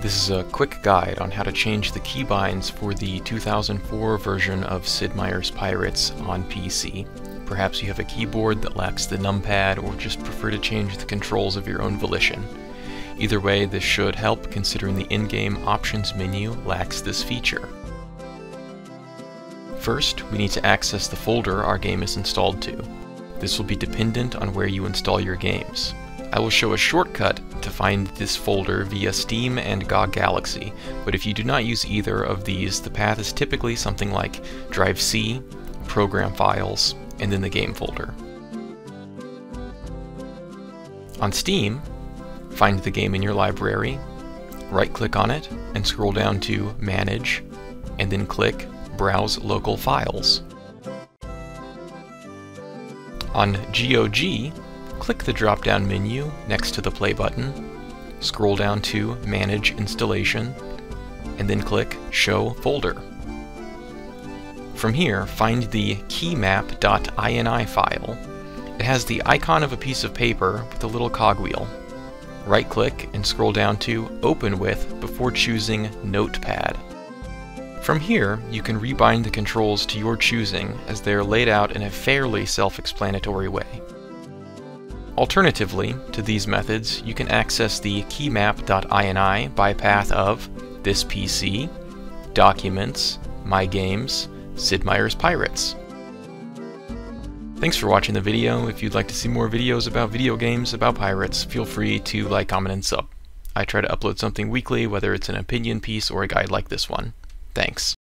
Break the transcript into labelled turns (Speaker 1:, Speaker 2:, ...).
Speaker 1: This is a quick guide on how to change the keybinds for the 2004 version of Sid Meier's Pirates on PC. Perhaps you have a keyboard that lacks the numpad or just prefer to change the controls of your own volition. Either way, this should help considering the in-game options menu lacks this feature. First, we need to access the folder our game is installed to. This will be dependent on where you install your games. I will show a shortcut to find this folder via Steam and GOG Galaxy, but if you do not use either of these, the path is typically something like Drive C, Program Files, and then the Game folder. On Steam, find the game in your library, right-click on it, and scroll down to Manage, and then click Browse Local Files. On GOG, click the drop-down menu next to the play button, scroll down to Manage Installation, and then click Show Folder. From here, find the keymap.ini file. It has the icon of a piece of paper with a little cogwheel. Right-click and scroll down to Open With before choosing Notepad. From here, you can rebind the controls to your choosing as they are laid out in a fairly self-explanatory way. Alternatively to these methods, you can access the keymap.ini by path of this PC, Documents, My Games, Sid Meier's Pirates. Thanks for watching the video. If you'd like to see more videos about video games about pirates, feel free to like, comment, and sub. I try to upload something weekly, whether it's an opinion piece or a guide like this one. Thanks.